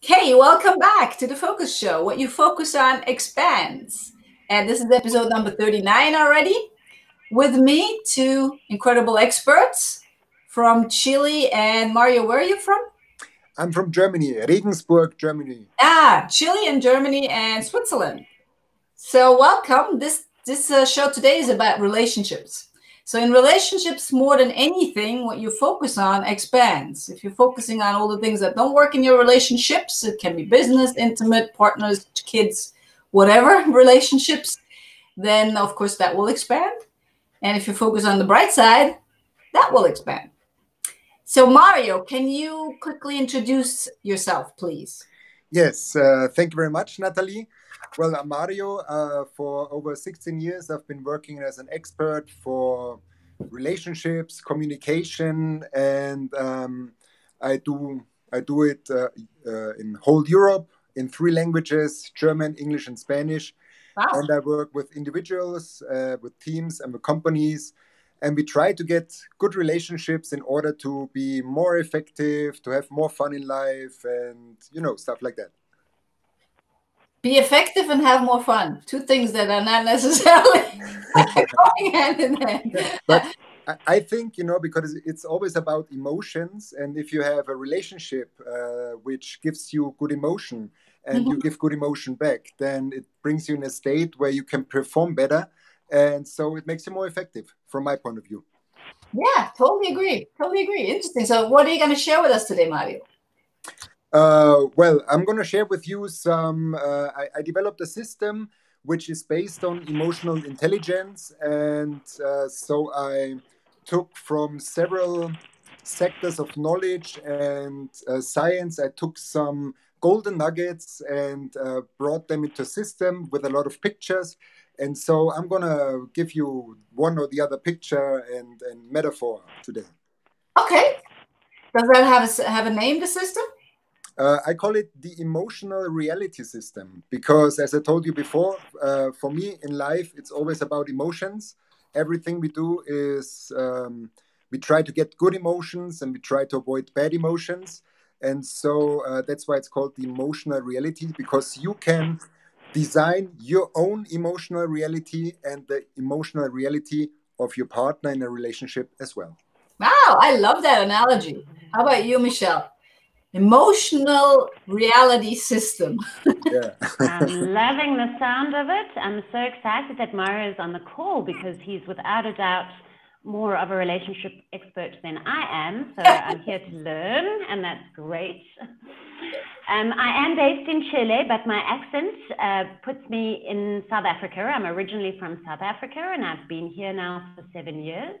Hey, welcome back to the Focus Show. What you focus on expands. And this is episode number 39 already. With me, two incredible experts from Chile and Mario. Where are you from? I'm from Germany, Regensburg, Germany. Ah, Chile and Germany and Switzerland. So, welcome. This this uh, show today is about relationships. So in relationships, more than anything, what you focus on expands. If you're focusing on all the things that don't work in your relationships, it can be business, intimate, partners, kids, whatever relationships, then of course that will expand. And if you focus on the bright side, that will expand. So Mario, can you quickly introduce yourself, please? Yes, uh, thank you very much, Natalie. Well, I'm Mario. Uh, for over 16 years, I've been working as an expert for relationships, communication, and um, I do I do it uh, uh, in whole Europe in three languages: German, English, and Spanish. Wow. And I work with individuals, uh, with teams, and with companies. And we try to get good relationships in order to be more effective, to have more fun in life, and you know stuff like that be effective and have more fun. Two things that are not necessarily going hand in hand. But I think, you know, because it's always about emotions. And if you have a relationship uh, which gives you good emotion and mm-hmm. you give good emotion back, then it brings you in a state where you can perform better. And so it makes you more effective from my point of view. Yeah, totally agree. Totally agree. Interesting. So, what are you going to share with us today, Mario? Uh, well, I'm going to share with you some. Uh, I, I, developed a system which is based on emotional intelligence, and uh, so I took from several sectors of knowledge and uh, science. I took some golden nuggets and uh, brought them into a system with a lot of pictures. And so I'm going to give you one or the other picture and, and metaphor today. Okay. Does that have a, have a name, the system? Uh, I call it the emotional reality system because, as I told you before, uh, for me in life, it's always about emotions. Everything we do is um, we try to get good emotions and we try to avoid bad emotions. And so uh, that's why it's called the emotional reality because you can design your own emotional reality and the emotional reality of your partner in a relationship as well. Wow, I love that analogy. How about you, Michelle? Emotional reality system. yeah. I'm loving the sound of it. I'm so excited that Mario is on the call because he's without a doubt more of a relationship expert than I am. So I'm here to learn, and that's great. Um, I am based in Chile, but my accent uh, puts me in South Africa. I'm originally from South Africa, and I've been here now for seven years.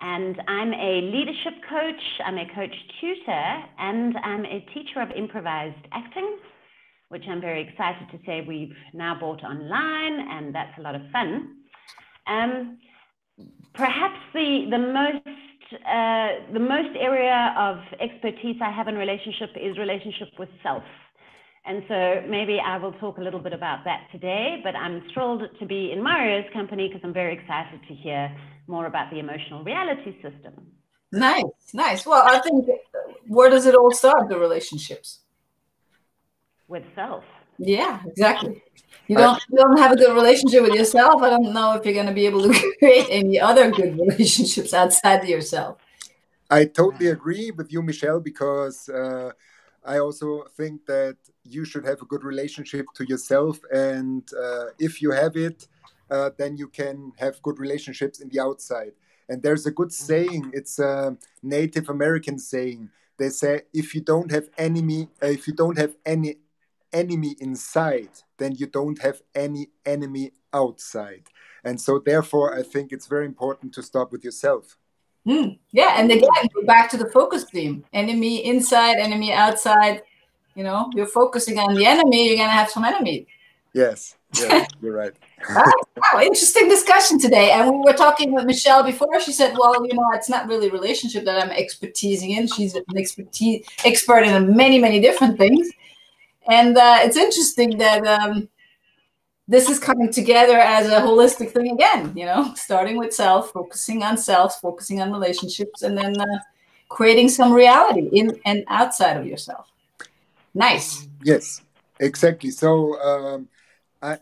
And I'm a leadership coach, I'm a coach tutor, and I'm a teacher of improvised acting, which I'm very excited to say we've now bought online, and that's a lot of fun. Um, perhaps the, the most uh, the most area of expertise I have in relationship is relationship with self. And so maybe I will talk a little bit about that today, but I'm thrilled to be in Mario's company because I'm very excited to hear more about the emotional reality system. Nice, nice. Well, I think where does it all start, the relationships? With self. Yeah, exactly. You don't, you don't have a good relationship with yourself. I don't know if you're going to be able to create any other good relationships outside of yourself. I totally agree with you, Michelle, because uh, I also think that you should have a good relationship to yourself. And uh, if you have it, uh, then you can have good relationships in the outside. And there's a good saying, it's a Native American saying. They say, if you don't have enemy, uh, if you don't have any enemy inside, then you don't have any enemy outside. And so, therefore, I think it's very important to start with yourself. Mm, yeah, and again, back to the focus theme: enemy inside, enemy outside. You know, you're focusing on the enemy, you're gonna have some enemies. Yes, yes, you're right. wow, interesting discussion today. And we were talking with Michelle before. She said, "Well, you know, it's not really relationship that I'm expertising in. She's an expertise expert in many, many different things." And uh, it's interesting that um, this is coming together as a holistic thing again, you know, starting with self, focusing on self, focusing on relationships, and then uh, creating some reality in and outside of yourself. Nice. Yes, exactly. So um, I,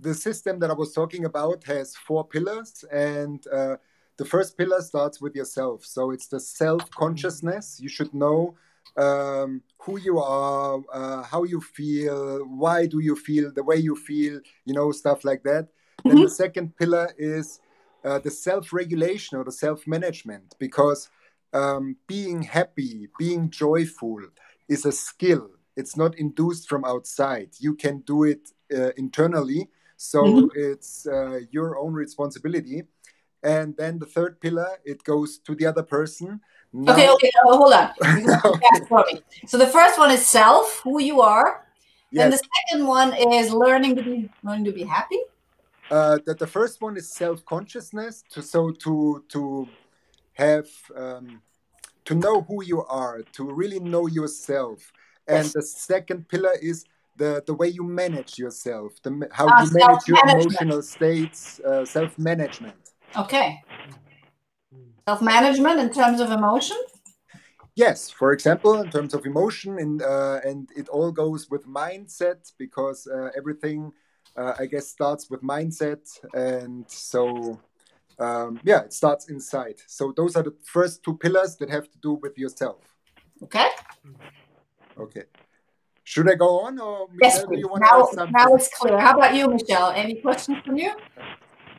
the system that I was talking about has four pillars, and uh, the first pillar starts with yourself. So it's the self consciousness. You should know um, who you are, uh, how you feel, why do you feel the way you feel, you know, stuff like that. Mm-hmm. Then the second pillar is uh, the self regulation or the self management, because um, being happy, being joyful is a skill. It's not induced from outside. You can do it uh, internally. So mm-hmm. it's uh, your own responsibility. And then the third pillar, it goes to the other person. Now, okay, okay, oh, hold on. so the first one is self, who you are. Yes. And the second one is learning to be learning to be happy. Uh, that the first one is self consciousness. To so to to have um, to know who you are, to really know yourself. And yes. the second pillar is the, the way you manage yourself, the, how uh, you manage your emotional states, uh, self management. Okay. Self management in terms of emotion? Yes, for example, in terms of emotion, and, uh, and it all goes with mindset because uh, everything, uh, I guess, starts with mindset. And so um, yeah, it starts inside. So those are the first two pillars that have to do with yourself. Okay. Okay. Should I go on, or yes, Michelle, you want now, now it's clear. How about you, Michelle? Any questions from you?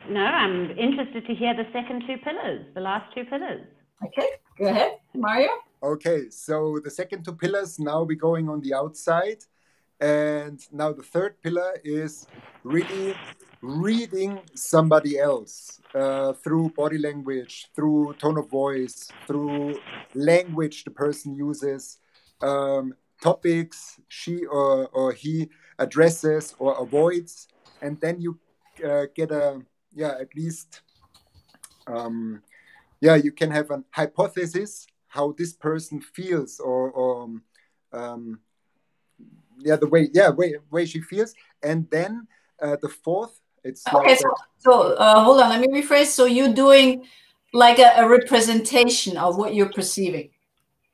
No, I'm interested to hear the second two pillars, the last two pillars. Okay, go ahead, Mario. Okay, so the second two pillars now we're going on the outside, and now the third pillar is really reading somebody else uh, through body language, through tone of voice, through language the person uses, um, topics she or, or he addresses or avoids, and then you uh, get a yeah at least um, yeah you can have a hypothesis how this person feels or, or um, yeah the way yeah way way she feels, and then uh, the fourth it's okay. So, so uh, hold on. Let me rephrase. So you're doing like a, a representation of what you're perceiving.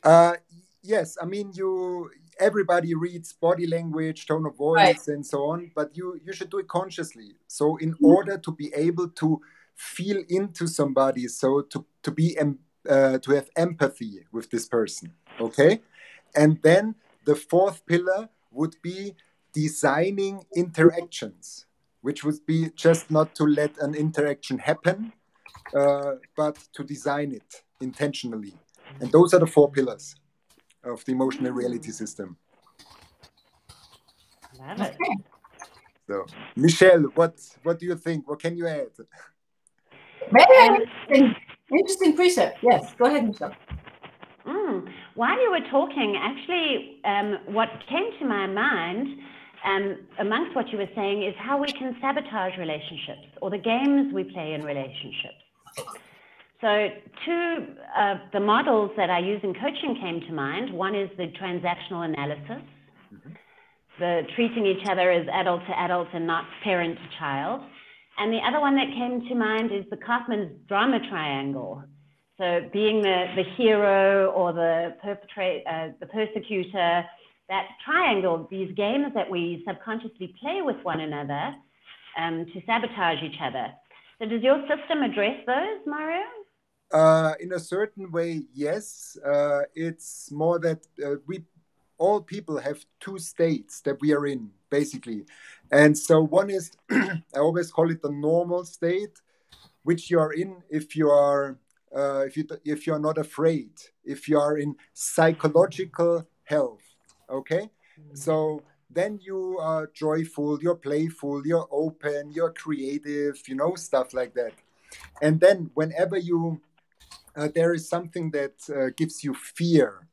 Uh, yes. I mean, you. Everybody reads body language, tone of voice, right. and so on. But you you should do it consciously. So in mm-hmm. order to be able to feel into somebody, so to to be uh, to have empathy with this person. Okay, and then the fourth pillar would be designing interactions which would be just not to let an interaction happen, uh, but to design it intentionally. And those are the four pillars of the emotional reality system. So, Michelle, what what do you think? What can you add? Very interesting, interesting precept. Yes, go ahead, Michelle. Mm. While you were talking, actually, um, what came to my mind um, amongst what you were saying is how we can sabotage relationships or the games we play in relationships. So, two of the models that I use in coaching came to mind. One is the transactional analysis, mm-hmm. the treating each other as adult to adult and not parent to child. And the other one that came to mind is the Karpman's drama triangle. So, being the, the hero or the perpetrator, uh, the persecutor, that triangle, these games that we subconsciously play with one another um, to sabotage each other. So, does your system address those, Mario? Uh, in a certain way, yes. Uh, it's more that uh, we all people have two states that we are in, basically. And so, one is I always call it the normal state, which you are in if you are. Uh, if you if you are not afraid, if you are in psychological health, okay mm. so then you are joyful you're playful you're open you're creative you know stuff like that and then whenever you uh, there is something that uh, gives you fear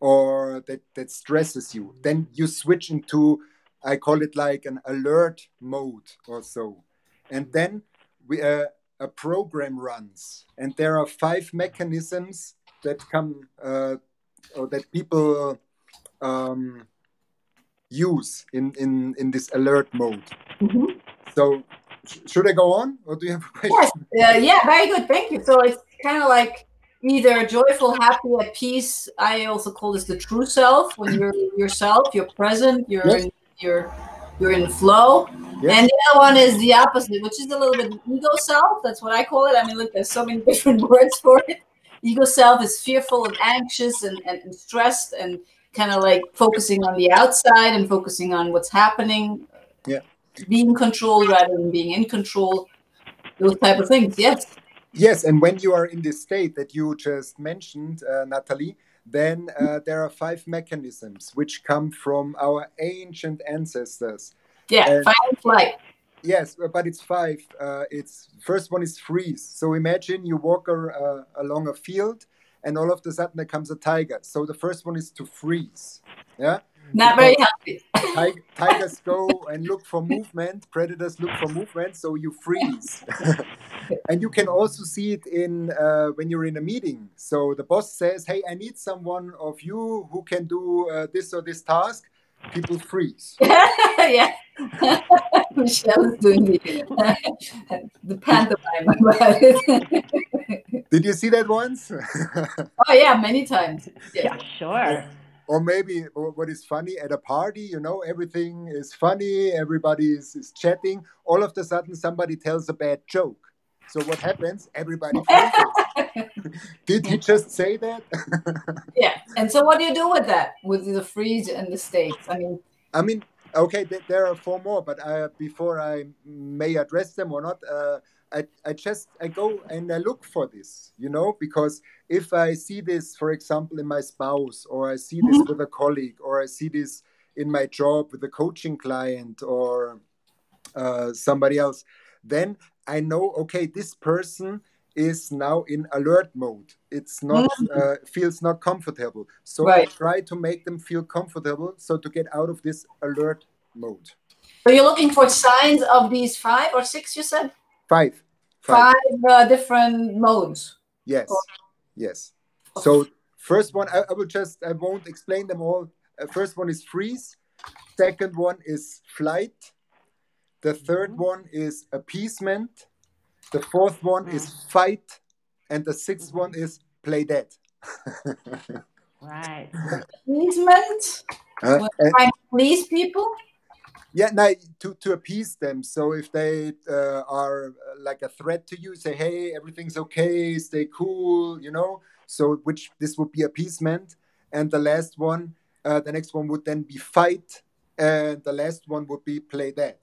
or that that stresses you then you switch into i call it like an alert mode or so and then we uh, a program runs and there are five mechanisms that come uh, or that people um, use in, in, in this alert mode. Mm-hmm. So, sh- should I go on, or do you have a question? Yes, uh, yeah, very good, thank you. So it's kind of like either joyful, happy, at peace. I also call this the true self. When you're yourself, you're present, you're Yes. in, you're you're in flow. Yes. And the other one is the opposite, which is a little bit ego self. That's what I call it. I mean, look, there's so many different words for it. Ego self is fearful and anxious and, and, and stressed and kind of like focusing on the outside and focusing on what's happening. Yeah. Being controlled rather than being in control. Those type of things. Yes. Yes, and when you are in this state that you just mentioned, uh, Natalie, then uh, there are five mechanisms which come from our ancient ancestors. Yeah. And- and flight. Yes, but it's five. Uh, it's first one is freeze. So imagine you walk a, uh, along a field, and all of a sudden there comes a tiger. So the first one is to freeze. Yeah, Not very healthy. Tig- tigers go and look for movement. Predators look for movement. So you freeze. and you can also see it in uh, when you're in a meeting. So the boss says, "Hey, I need someone of you who can do uh, this or this task." People freeze. yeah. Michelle is doing the, the pantomime about it. Did you see that once? oh, yeah, many times. Yeah. Yeah, sure. or maybe what is funny at a party you know everything is funny everybody is, is chatting all of a sudden somebody tells a bad joke so what happens? Everybody did he just say that? Yeah. And so, what do you do with that, with the freeze and the states? I mean, i mean okay th- there are four more but uh, before i may address them or not uh, I, I just i go and i look for this you know because if i see this for example in my spouse or i see this with a colleague or i see this in my job with a coaching client or uh, somebody else then i know okay this person is now in alert mode. It's not uh, feels not comfortable. So Right. i try to make them feel comfortable so to get out of this alert mode. So you're looking for signs of these five or six, you said? Five, uh, different modes. yes. Yes. So first one I, I will just i won't explain them all. Uh, first one is freeze. Second one is flight the third one is appeasement. The fourth one is fight. And the 6th one is play dead. Right. Appeasement. Uh, and- Trying to please people. yeah now to, to appease them. So if they uh, are uh, like a threat to you say hey everything's okay stay cool you know? So which this would be appeasement. And the last one uh, the next one would then be fight. And the last one would be play dead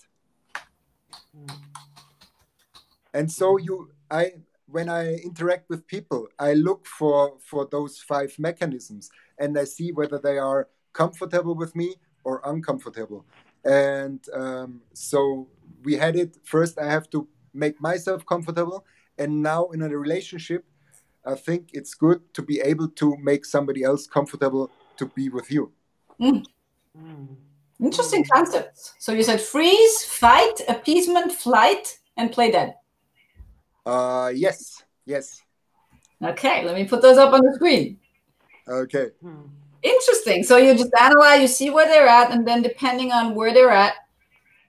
and so you i when i interact with people i look for for those five mechanisms and i see whether they are comfortable with me or uncomfortable. And um, so we had it first i have to make myself comfortable and now in a relationship i think it's good to be able to make somebody else comfortable to be with you. Mm. Interesting concepts. So you said freeze, fight, appeasement, flight, and play dead. uh, yes yes Okay, let me put those up on the screen. okay Hmm. Interesting. So you just analyze, you see where they're at, and then depending on where they're at,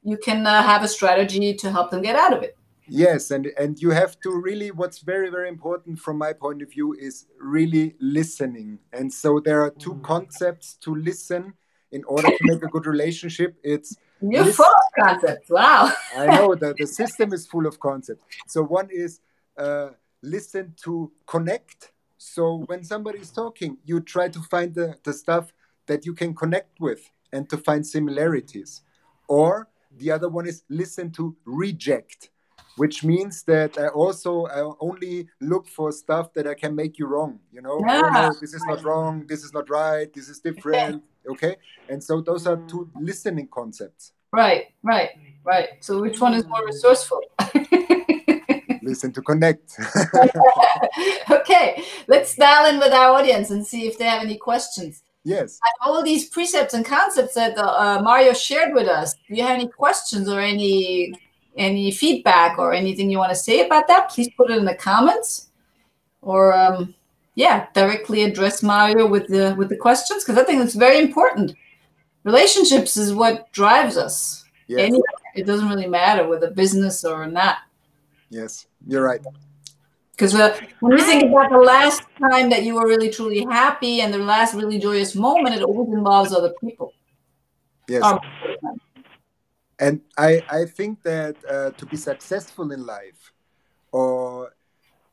you can uh, have a strategy to help them get out of it. Yes, and and you have to really what's very very important from my point of view is really listening. And so there are two Mm. concepts to listen in order to make a good relationship. It's You're full of concepts. Wow. I know that the system is full of concepts. So one is uh, listen to connect. So when somebody is talking, you try to find the, the stuff that you can connect with and to find similarities. Or the other one is listen to reject, which means that I also I only look for stuff that I can make you wrong. You know, oh, no, this is not wrong, this is not right, this is different. Okay. And so those are two listening concepts. Right, right, right. So which one is more resourceful? Listen to connect. okay, let's dial in with our audience and see if they have any questions. yes. all these precepts and concepts that uh, Mario shared with us. Do you have any questions or any any feedback or anything you want to say about that? Please put it in the comments, or um, yeah, directly address Mario with the with the questions because I think it's very important. Relationships is what drives us. Yes. Anyway, it doesn't really matter whether business or not. Yes. You're right. Because uh, when you think about the last time that you were really truly happy and the last really joyous moment, it always involves other people. Yes. Um, and I, I think that uh, to be successful in life or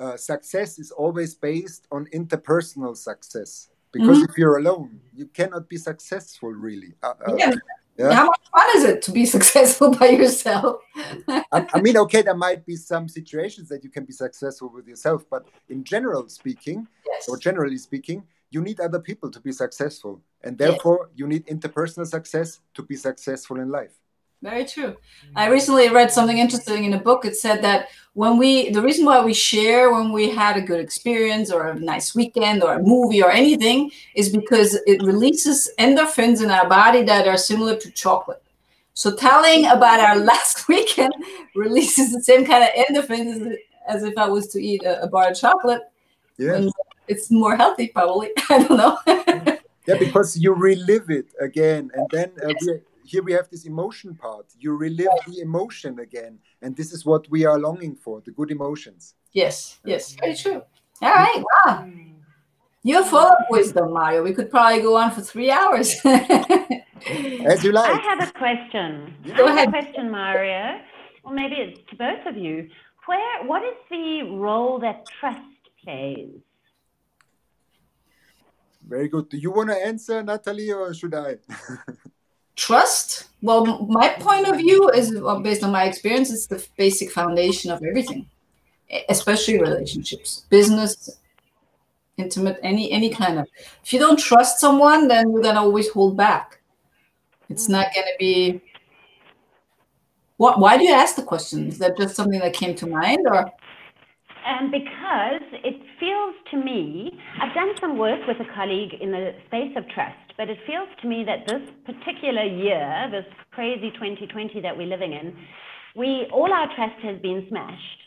uh, success is always based on interpersonal success because mm-hmm. if you're alone you cannot be successful really uh, uh yeah. yeah. how much fun is it to be successful by yourself I, I, mean okay there might be some situations that you can be successful with yourself but in general speaking yes. or generally speaking you need other people to be successful and therefore yes. you need interpersonal success to be successful in life very true. I recently read something interesting in a book. It said that when we, the reason why we share when we had a good experience or a nice weekend or a movie or anything is because it releases endorphins in our body that are similar to chocolate. So telling about our last weekend releases the same kind of endorphins as, if I was to eat a, a bar of chocolate. Yeah. It's more healthy, probably. I don't know. yeah, because you relive it again. And then uh, yes. We, here we have this emotion part. You relive the emotion again, and this is what we are longing for: the good emotions. Yes, yes, mm. very true. All right, wow. You're full of wisdom, Mario. We could probably go on for three hours. As you like. I have a question. Go I ahead. a question, Mario. Or maybe it's to both of you. Where, what is the role that trust plays? Very good. Do you want to answer, Natalie, or should I? trust? Well my point of view is well, based on my experience it's the basic foundation of everything especially relationships business intimate any any kind of if you don't trust someone then you're gonna always hold back. It's not gonna be what why do you ask the question? Is that just something that came to mind or um, because it feels to me, I've done some work with a colleague in the space of trust, but it feels to me that this particular year, this crazy 2020 that we're living in, we all our trust has been smashed,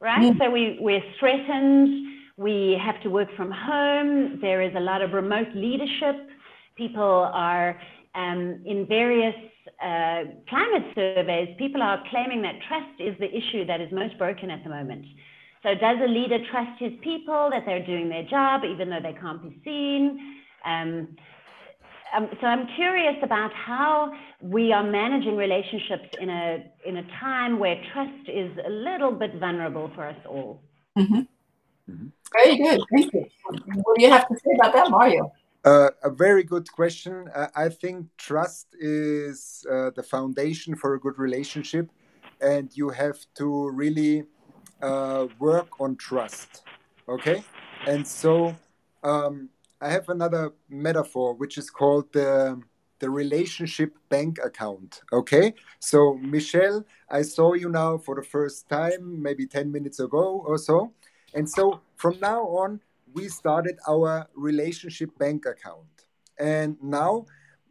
right? Mm. So we, we're threatened. We have to work from home. There is a lot of remote leadership. People are um, in various uh, climate surveys, people are claiming that trust is the issue that is most broken at the moment. So does a leader trust his people that they're doing their job even though they can't be seen? Um, um, so I'm curious about how we are managing relationships in a in a time where trust is a little bit vulnerable for us all. Mm-hmm. Mm-hmm. Very good. Thank you. What do you have to say about that, Mario? Uh, a very good question. Uh, I think trust is uh, the foundation for a good relationship, and you have to really uh, work on trust. Okay, and so um, I have another metaphor which is called the the relationship bank account. Okay, so Michelle, I saw you now for the first time, maybe ten minutes ago or so, and so from now on we started our relationship bank account, and now.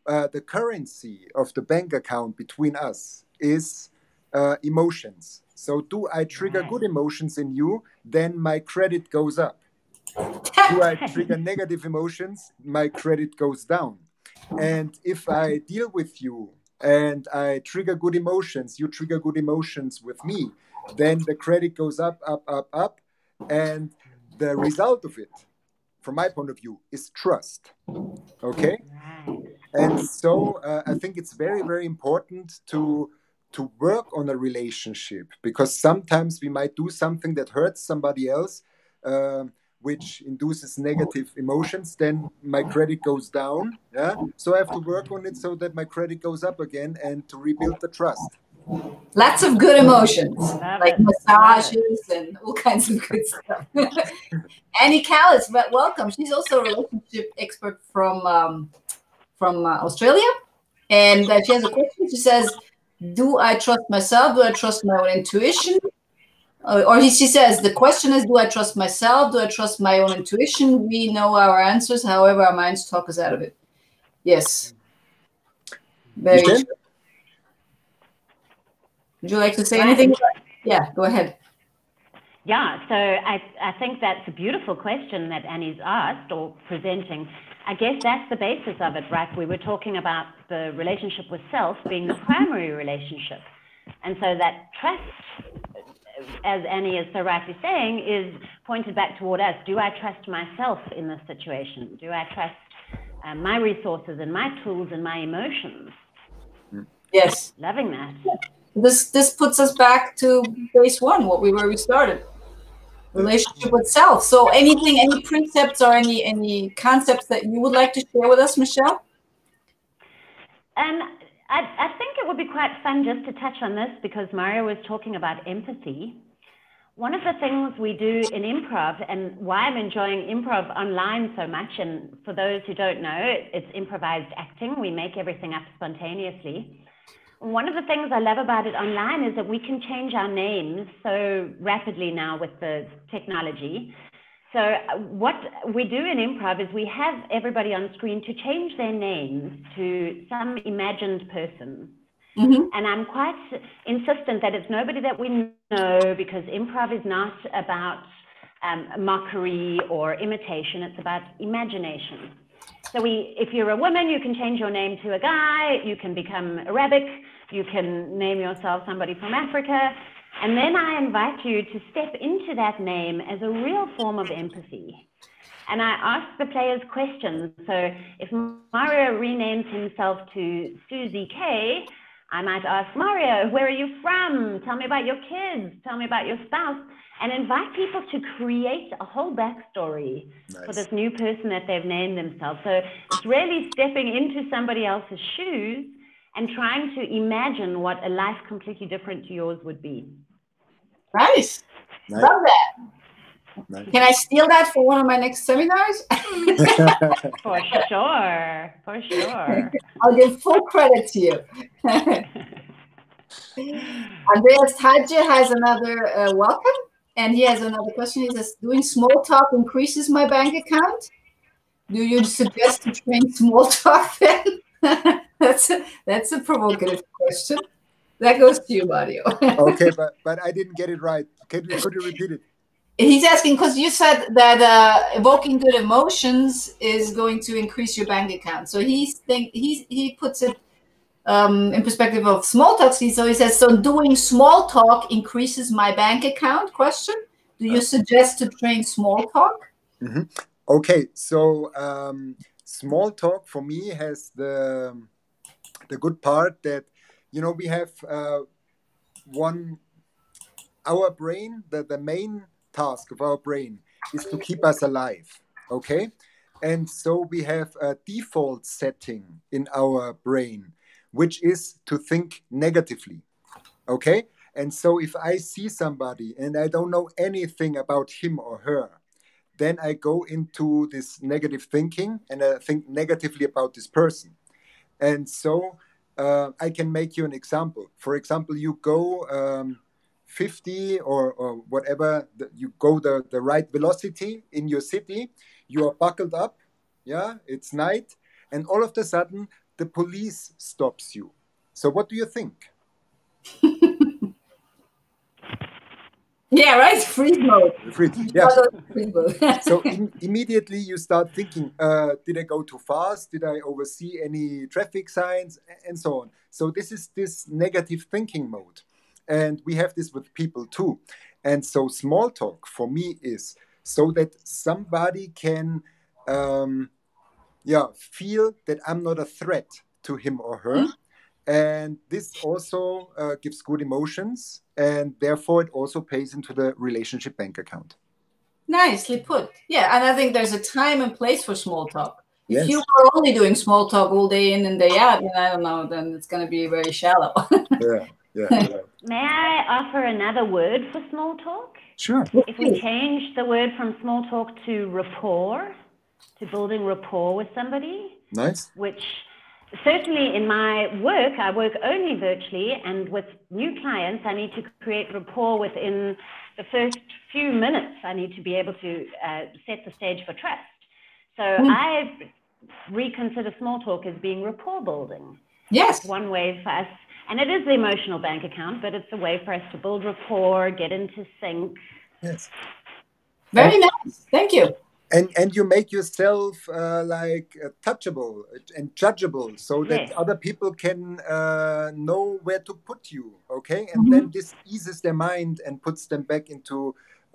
Uh, the currency of the bank account between us is uh, emotions. So do I trigger good emotions in you, then my credit goes up. do I trigger negative emotions, my credit goes down. And if I deal with you and I trigger good emotions, you trigger good emotions with me, then the credit goes up, up, up, up. And the result of it, from my point of view, is trust. Okay? And so uh, I think it's very, very important to to work on a relationship because sometimes we might do something that hurts somebody else uh, which induces negative emotions then my credit goes down yeah? So i have to work on it so that my credit goes up again and to rebuild the trust. Lots of good emotions like massages and all kinds of good stuff. Annie callis but welcome. She's also a relationship expert from um, from uh, australia. And uh, she has a question. She says do I trust myself? Do I trust my own intuition? Uh, or he, she says, the question is, do I trust myself? Do I trust my own intuition? We know our answers, however, our minds talk us out of it. Yes. Very true. Would you like to say anything? Yeah, go ahead. Yeah, so I, I think that's a beautiful question that Annie's asked or presenting. I guess that's the basis of it, right? We were talking about the relationship with self being the primary relationship. And so that trust as Annie is so rightly saying, is pointed back toward us. Do I trust myself in this situation? Do I trust uh, my resources and my tools and my emotions? Yes. Loving that. This this puts us back to base one, what we where we started. Relationship with self. So anything, any precepts or any any concepts that you would like to share with us, Michelle? Um, I, I think it would be quite fun just to touch on this because Mario was talking about empathy. One of the things we do in improv, and why I'm enjoying improv online so much, and for those who don't know, it's improvised acting. We make everything up spontaneously. One of the things I love about it online is that we can change our names so rapidly now with the technology. So what we do in improv is we have everybody on screen to change their names to some imagined person. Mm-hmm. And I'm quite insistent that it's nobody that we know because improv is not about um, mockery or imitation. It's about imagination. So we, if you're a woman, you can change your name to a guy. You can become Arabic. You can name yourself somebody from Africa. And then I invite you to step into that name as a real form of empathy. And I ask the players questions. So if Mario renames himself to Susie K, I might ask Mario, where are you from? Tell me about your kids. Tell me about your spouse. And invite people to create a whole backstory nice. for this new person that they've named themselves. So it's really stepping into somebody else's shoes and trying to imagine what a life completely different to yours would be. Nice. nice. Love that. Nice. Can I steal that for one of my next seminars? for sure. For sure. I'll give full credit to you. Andreas Tadje has another uh, welcome, and he has another question. He says, "Doing small talk increases my bank account. Do you suggest to train small talk then?" that's a, that's a provocative question. That goes to you, Mario. okay, but but I didn't get it right. Can you, could you repeat it? He's asking because you said that uh, evoking good emotions is going to increase your bank account. So he's think he's he puts it um, in perspective of small talk. So he says, so doing small talk increases my bank account? Question: Do you suggest to train small talk? Mm-hmm. Okay, so um, small talk for me has the the good part that you know we have uh, one our brain the, the main task of our brain is to keep us alive okay? And so we have a default setting in our brain which is to think negatively okay? And so if i see somebody and i don't know anything about him or her then i go into this negative thinking and i think negatively about this person and so uh, I can make you an example. For example, you go um, 50 or, or whatever, the, you go the, the right velocity in your city, you are buckled up, yeah, it's night, and all of a sudden the police stops you. So, what do you think? Yeah, right. Freeze mode. Freeze. Yeah. so in, immediately you start thinking: uh, Did I go too fast? Did I oversee any traffic signs, and so on? So this is this negative thinking mode, and we have this with people too. And so small talk for me is so that somebody can, um, yeah, feel that I'm not a threat to him or her. Mm -hmm and this also uh, gives good emotions and therefore it also pays into the relationship bank account. Nicely put. Yeah and i think there's a time and place for small talk. If you are only doing small talk all day in and day out then i don't know then it's going to be very shallow. Yeah, yeah, yeah. May i offer another word for small talk? Sure. If we change the word from small talk to rapport to building rapport with somebody nice. which certainly in my work, I work only virtually, and with new clients, I need to create rapport within the first few minutes. I need to be able to uh, set the stage for trust. So mm. I reconsider small talk as being rapport building. Yes. It's one way for us, and it is the emotional bank account, but it's a way for us to build rapport, get into sync. Yes. Very nice. Thank you and and you make yourself uh, like uh, touchable and judgeable so that Yes. other people can uh, know where to put you okay and Mhm. then this eases their mind and puts them back into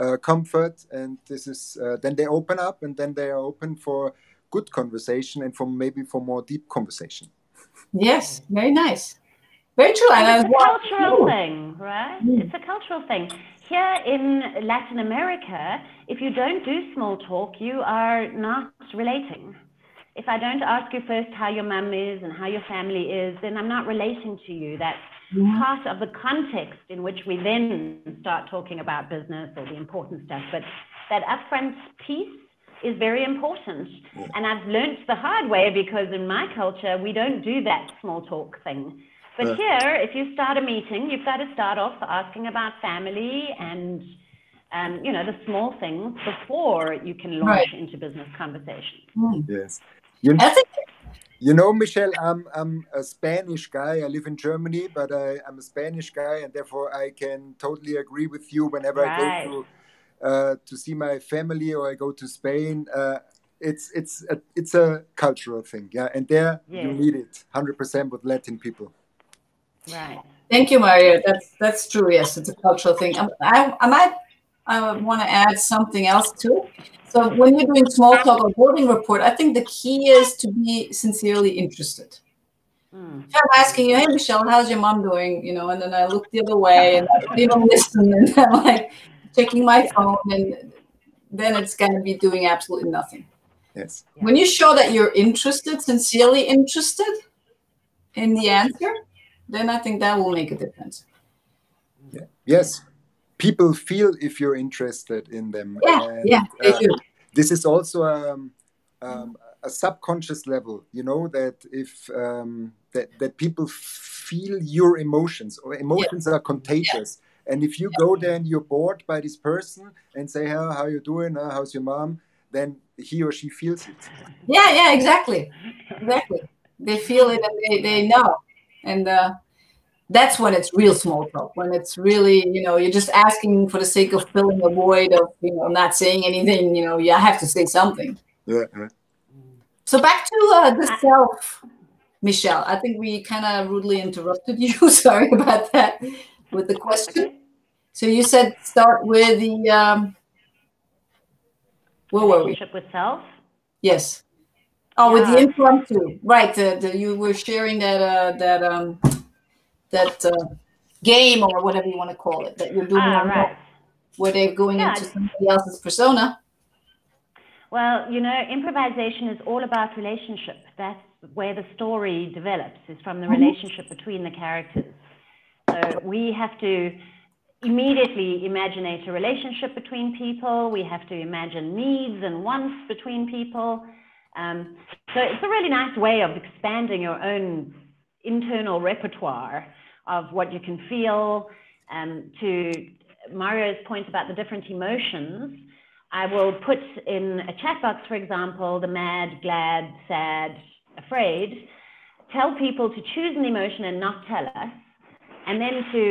uh, comfort and this is uh, then they open up and then they are open for good conversation and for maybe for more deep conversation Yes, very nice. Very true. And It's a cultural thing, right? Mm. It's a cultural thing. Here in Latin America, if you don't do small talk, you are not relating. If I don't ask you first how your mum is and how your family is, then I'm not relating to you. That's Mhm. part of the context in which we then start talking about business or the important stuff. But that upfront piece is very important. And I've learnt the hard way because in my culture, we don't do that small talk thing. But Yeah. here, if you start a meeting, you've got to start off asking about family and, um, you know, the small things before you can launch into business conversations. Mm. yes you, I think you know michelle i'm i'm a spanish guy i live in germany but I, i'm a spanish guy and therefore i can totally agree with you whenever i go to uh, to see my family or i go to spain uh, it's it's a, it's a cultural thing yeah and there you need it 100% with latin people Right. Thank you, Mario. That's that's true. Yes, it's a cultural thing. Um, I, I might I want to add something else too. So when you're doing small talk or boarding rapport, I think the key is to be sincerely interested. Mm. If I'm asking you, hey Michelle, how's your mom doing? You know, and then I look the other way and I don't even listen, and I'm like checking my phone, and then it's gonna be doing absolutely nothing. yes When you show that you're interested, sincerely interested in the answer, then I think that will make a difference. Yeah. yes people feel if you're interested in them. Yeah, and, yeah, they uh, do. this is also um, um, a subconscious level you know that if um, that, that people feel your emotions or emotions are contagious. And if you go there and you're bored by this person and say how how you doing? Uh, how's your mom? then he or she feels it. Yeah, yeah, exactly, exactly. They feel it and they, they know, and uh, that's when it's real small talk. When it's really, you know, you're just asking for the sake of filling a void of, you know, not saying anything. You know, you have to say something. yeah right. So back to uh, the self, Michelle. I think we kind of rudely interrupted you. Sorry about that with the question. So you said start with the. Um, where were we? Relationship with self. Yes. Oh, with the Yeah. impromptu, right? The, the, you were sharing that uh, that um, that uh, game or whatever you want to call it that you're doing Ah, right. where they're going Yeah. into somebody else's persona. Well, you know, improvisation is all about relationship. That's where the story develops, is from the Mhm. relationship between the characters. So we have to immediately imagine a relationship between people. We have to imagine needs and wants between people. Um, so it's a really nice way of expanding your own internal repertoire of what you can feel. Um, to Mario's point about the different emotions, I will put in a chat box, for example, the mad, glad, sad, afraid, tell people to choose an emotion and not tell us, and then to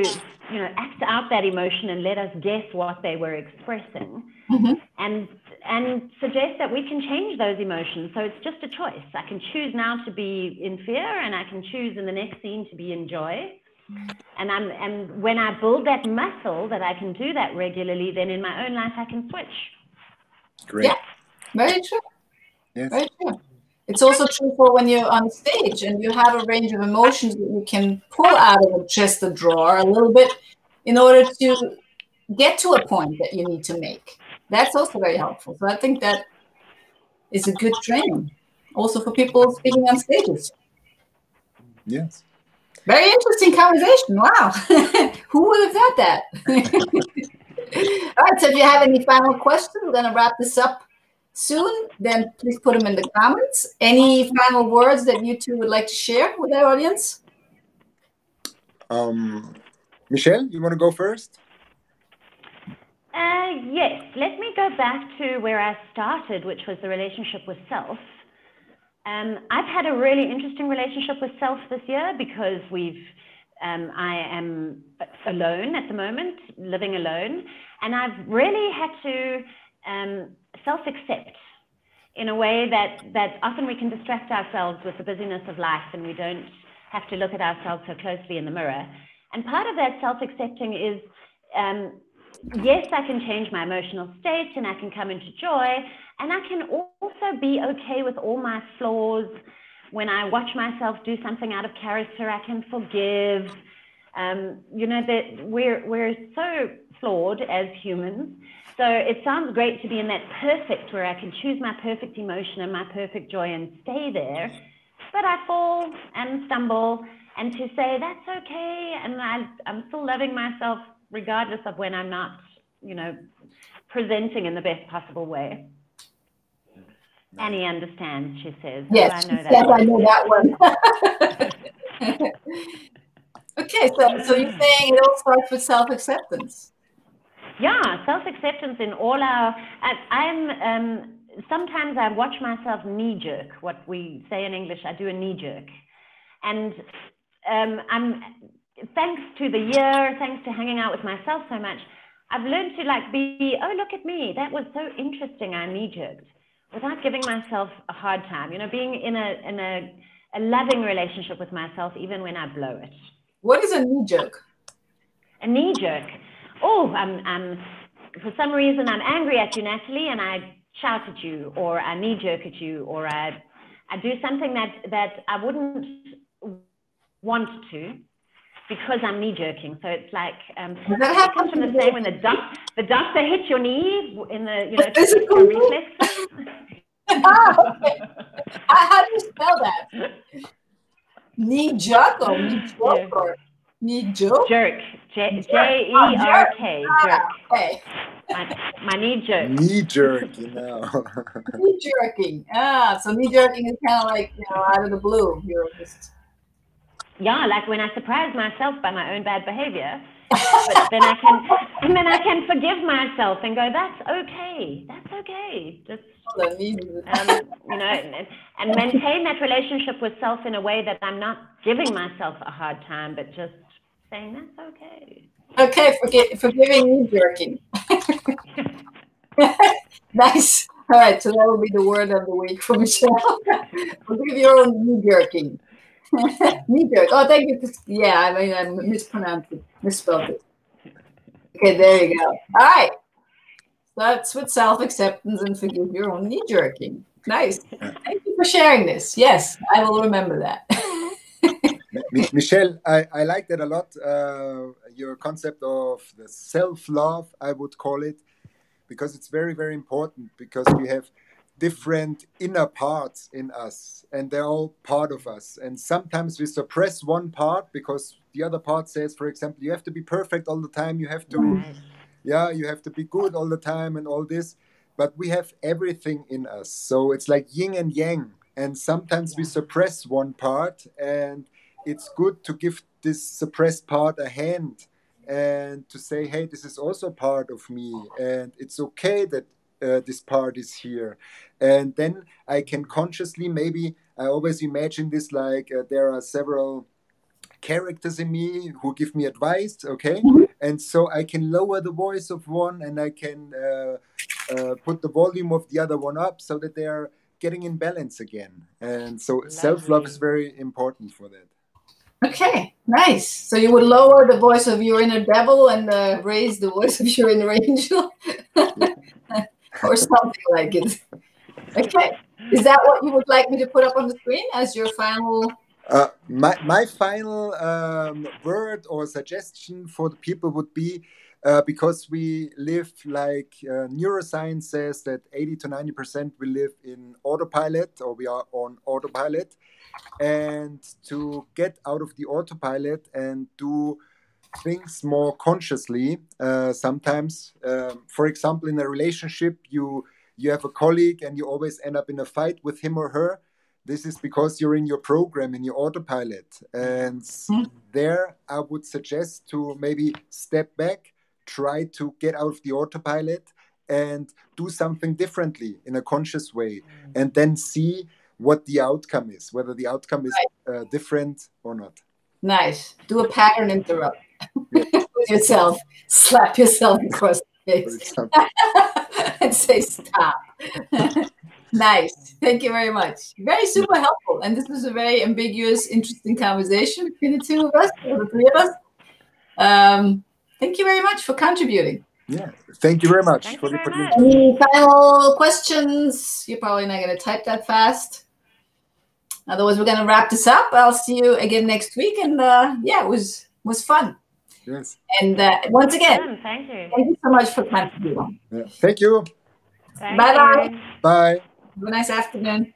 you know act out that emotion and let us guess what they were expressing, Mhm. and and suggest that we can change those emotions. So it's just a choice. I can choose now to be in fear, and I can choose in the next scene to be in joy. And I'm and when I build that muscle that I can do that regularly, then in my own life I can switch. great Yeah. Very true. yes Very true. It's also true for when you're on stage and you have a range of emotions that you can pull out of a chest of drawer a little bit in order to get to a point that you need to make. That's also very helpful. So I think that is a good training also for people speaking on stages. yes Very interesting conversation. Wow. Who would have thought that? All right. So if you have any final questions, we're going to wrap this up soon. Then please put them in the comments. Any final words that you two would like to share with our audience? um, michelle you want to go first Uh, yes, let me go back to where I started, which was the relationship with self. Um, I've had a really interesting relationship with self this year because we've, um, I am alone at the moment, living alone, and I've really had to um, self accept in a way that, that often we can distract ourselves with the busyness of life and we don't have to look at ourselves so closely in the mirror. And part of that self accepting is um, yes, I can change my emotional state and I can come into joy. And I can also be okay with all my flaws. When I watch myself do something out of character, I can forgive. Um, you know that we're we're so flawed as humans. So it sounds great to be in that perfect where I can choose my perfect emotion and my perfect joy and stay there. But I fall and stumble, and to say that's okay, and I, I'm still loving myself regardless of when I'm not, you know, presenting in the best possible way. Annie understands, she says. Yes, I know that, yes, I know that one. okay, so, so you're saying it all starts with self acceptance. Yeah, self acceptance in all our. I, am um, sometimes I watch myself knee jerk. What we say in English, I do a knee jerk, and um, I'm thanks to the year, thanks to hanging out with myself so much, I've learned to like be, oh, look at me. That was so interesting. I knee jerked without giving myself a hard time, you know, being in a, in a, a loving relationship with myself, even when I blow it. What is a knee jerk? A knee jerk. Oh, I'm, I'm, for some reason, I'm angry at you, Natalie, and I shout at you, or I knee jerk at you, or I, I do something that, that I wouldn't want to because I'm knee jerking. So it's like um, that happens from the same when the dust the duster hits your knee in the you know physical reflex. ah, okay. how, do you spell that? Knee jerk or knee jerk yeah. or knee jerk? Jerk. J J E R K. Ah, jerk. Okay. My, my knee jerk. Knee jerk, you know. knee jerking. Ah, so knee jerking is kind of like you know out of the blue. You're just yeah, like when I surprise myself by my own bad behavior, but then I can, and then I can forgive myself and go, that's okay, that's okay. Just, um, you know, and, and maintain that relationship with self in a way that I'm not giving myself a hard time, but just saying that's okay. Okay, forget, forgiving knee jerking. nice. All right, so that will be the word of the week for Michelle. Forgive your own knee jerking. Me too. Oh, thank you. Yeah, I mean, I mispronounced it, misspelled it. Okay, there you go. All right. That's with self acceptance and forgive your own knee jerking. Nice. Thank you for sharing this. Yes, I will remember that. Michelle, I, I like that a lot. Uh, your concept of the self love, I would call it, because it's very, very important because we have different inner parts in us and they're all part of us. And sometimes we suppress one part because the other part says for example you have to be perfect all the time you have to yeah you have to be good all the time and all this but we have everything in us. So it's like yin and yang and sometimes yeah. we suppress one part and it's good to give this suppressed part a hand and to say hey this is also part of me and it's okay that uh, this part is here and then i can consciously maybe i always imagine this like uh, there are several characters in me who give me advice okay mm-hmm. and so i can lower the voice of one and i can uh, uh put the volume of the other one up so that they are getting in balance again and so self-love is very important for that Okay, nice. So you would lower the voice of your inner devil and uh, raise the voice of your inner angel. or something like it. Okay. Is that what you would like me to put up on the screen as your final? Uh, my, my final um, word or suggestion for the people would be uh, because we live like uh, neuroscience says that 80 to 90% we live in autopilot or we are on autopilot. And to get out of the autopilot and do things more consciously. Uh, sometimes, um, for example, in a relationship, you you have a colleague and you always end up in a fight with him or her. This is because you're in your program in your autopilot, and mm-hmm. there I would suggest to maybe step back, try to get out of the autopilot, and do something differently in a conscious way, mm. and then see what the outcome is, whether the outcome is uh, different or not. Nice. Do a pattern interrupt with yourself, slap yourself across the face, and say stop. Nice. Thank you very much. Very super helpful. And this was a very ambiguous, interesting conversation between the two of us, or the three of us. Um, thank you very much for contributing. Yeah, thank you very much Thank for you the very opportunity. much. Any final questions? You're probably not going to type that fast. Otherwise, we're going to wrap this up. I'll see you again next week. And uh, yeah, it was was fun. Yes. And uh, once again, Awesome, Thank you. thank you so much for contributing. Yeah. Thank you. Thank Bye-bye. Bye. Have a nice afternoon.